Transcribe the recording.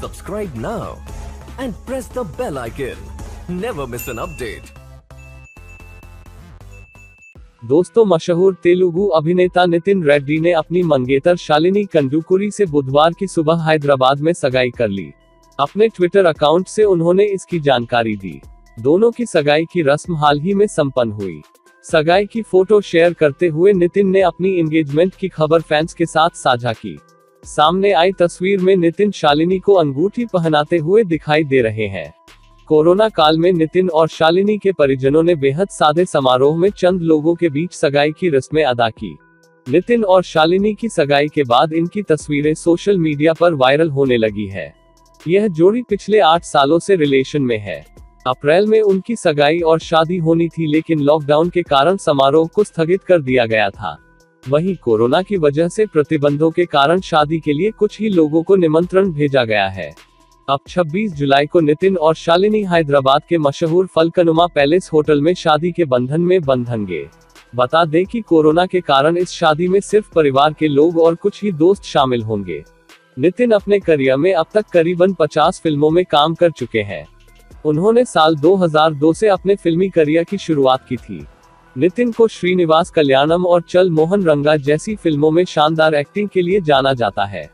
Subscribe now and press the bell icon. Never miss an update. दोस्तों, मशहूर तेलुगु अभिनेता नितिन रेड्डी ने अपनी मंगेतर शालिनी कंडुकुरी से बुधवार की सुबह हैदराबाद में सगाई कर ली अपने ट्विटर अकाउंट से उन्होंने इसकी जानकारी दी दोनों की सगाई की रस्म हाल ही में संपन्न हुई सगाई की फ़ोटो शेयर करते हुए नितिन ने अपनी एंगेजमेंट की खबर फैंस के साथ साझा की सामने आई तस्वीर में नितिन शालिनी को अंगूठी पहनाते हुए दिखाई दे रहे हैं। कोरोना काल में नितिन और शालिनी के परिजनों ने बेहद सादे समारोह में चंद लोगों के बीच सगाई की रस्में अदा की। नितिन और शालिनी की सगाई के बाद इनकी तस्वीरें सोशल मीडिया पर वायरल होने लगी है। यह जोड़ी पिछले आठ सालों से रिलेशन में है। अप्रैल में उनकी सगाई और शादी होनी थी लेकिन लॉकडाउन के कारण समारोह को स्थगित कर दिया गया था। वहीं कोरोना की वजह से प्रतिबंधों के कारण शादी के लिए कुछ ही लोगों को निमंत्रण भेजा गया है। अब 26 जुलाई को नितिन और शालिनी हैदराबाद के मशहूर फलकनुमा पैलेस होटल में शादी के बंधन में बंधेंगे बता दें कि कोरोना के कारण इस शादी में सिर्फ़ परिवार के लोग और कुछ ही दोस्त शामिल होंगे। नितिन अपने करियर में अब तक करीबन 50 फ़िल्मों में काम कर चुके हैं। उन्होंने साल 2002 से अपने फिल्मी करियर की शुरुआत की थी। नितिन को श्रीनिवास कल्याणम और चल मोहन रंगा जैसी फ़िल्मों में शानदार एक्टिंग के लिए जाना जाता है।